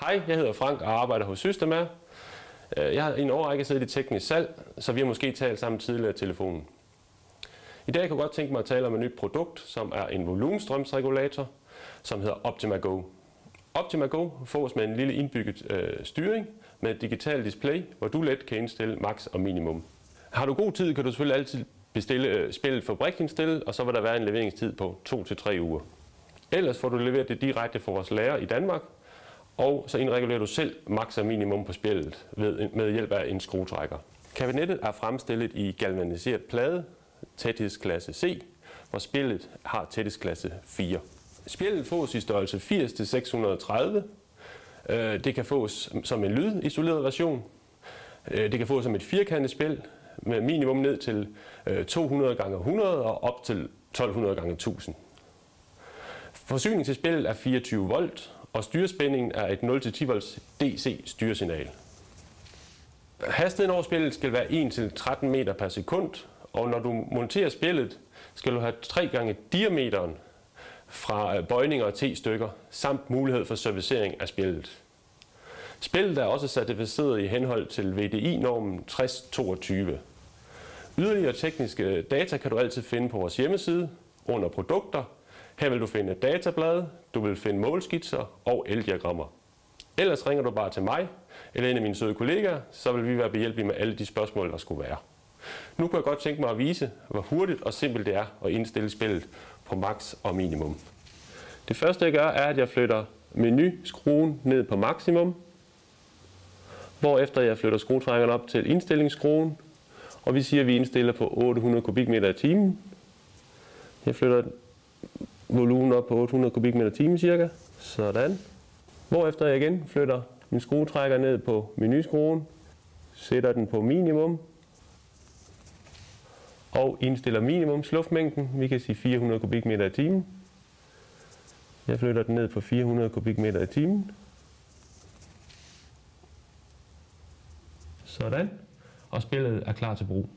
Hej, jeg hedder Frank og arbejder hos Systema. Øh, jeg har i en årrække siddet i teknisk salg, så vi har måske talt sammen tidligere i telefonen. I dag kunne jeg godt tænke mig at tale om et nyt produkt, som er en volumenstrømsregulator, som hedder OptimaGo. OptimaGo fås med en lille indbygget øh, styring med et digitalt display, hvor du let kan indstille max og minimum. Har du god tid, kan du selvfølgelig altid bestille øh, spillet fabrikindstillet, og så vil der være en leveringstid på 2-3 uger. Ellers får du leveret det direkte fra vores lager i Danmark, og så indregulerer du selv max og minimum på spjældet ved, med hjælp af en skruetrækker. Kabinettet er fremstillet i galvaniseret plade, tæthedsklasse C, hvor spjældet har tæthedsklasse 4. Spjældet fås i størrelse 80-630. Øh, det kan fås som en lydisoleret version. Øh, det kan fås som et firkantet spjæld med minimum ned til øh, 200 gange 100 og op til 1200 gange 1000. Forsyningen til spillet er 24 volt, og styrespændingen er et 0-10 volts DC styresignal. Hastigheden over spillet skal være 1-13 meter per sekund, og når du monterer spillet, skal du have 3 gange diameteren fra øh, bøjninger og T-stykker, samt mulighed for servicering af spillet. Spillet er også certificeret i henhold til VDI-normen 6022. Yderligere tekniske data kan du altid finde på vores hjemmeside under produkter. Her vil du finde datablade, du vil finde målskitser og eldiagrammer. Ellers ringer du bare til mig eller en af mine søde kollegaer, så vil vi være behjælpelige med alle de spørgsmål, der skulle være. Nu kunne jeg godt tænke mig at vise, hvor hurtigt og simpelt det er at indstille spillet på max og minimum. Det første jeg gør, er, at jeg flytter menu-skruen ned på maksimum, hvorefter jeg flytter skruetrækkeren op til indstillingsskruen, og vi siger, at vi indstiller på 800 kubikmeter i timen. Jeg flytter volumen op på 800 kubikmeter i timen cirka. Sådan. Hvorefter jeg igen flytter min skruetrækker ned på menuskruen, sætter den på minimum, og indstiller minimums luftmængden. Vi kan sige 400 kubikmeter i timen. Jeg flytter den ned på 400 kubikmeter i timen. Sådan. Og spillet er klar til brug.